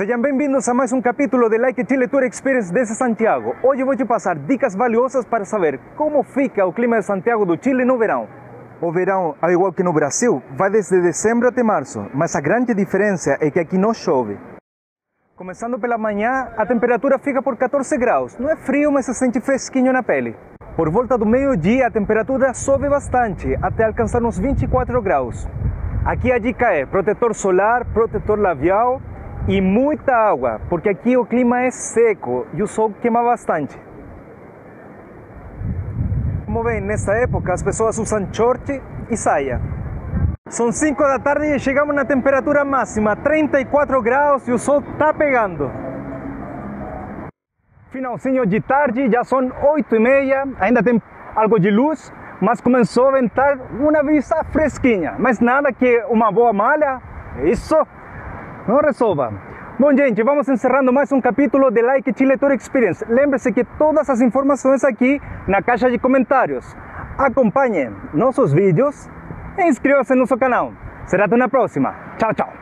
Sejam bem-vindos a mais um capítulo de Like Chile Tour Experience desde Santiago. Hoje vou te passar dicas valiosas para saber como fica o clima de Santiago do Chile no verão. O verão, ao igual que no Brasil, vai desde dezembro até março, mas a grande diferença é que aqui não chove. Começando pela manhã, a temperatura fica por 14 graus. Não é frio, mas se sente fresquinho na pele. Por volta do meio-dia, a temperatura sobe bastante, até alcançar uns 24 graus. Aqui a dica é protetor solar, protetor labial e muita água, porque aqui o clima é seco e o sol queima bastante. Como vem, nessa época as pessoas usam short e saia. São 5 da tarde e chegamos na temperatura máxima, 34 graus e o sol está pegando. Finalzinho de tarde, já são 8 e meia, ainda tem algo de luz, mas começou a ventar uma brisa fresquinha. Mas nada que uma boa malha, isso não resolva. Bom, gente, vamos encerrando mais um capítulo de Like Chile Tour Experience. Lembre-se que todas as informações aqui na caixa de comentários. Acompanhe nossos vídeos e inscreva-se no nosso canal. Será até na próxima. Tchau, tchau.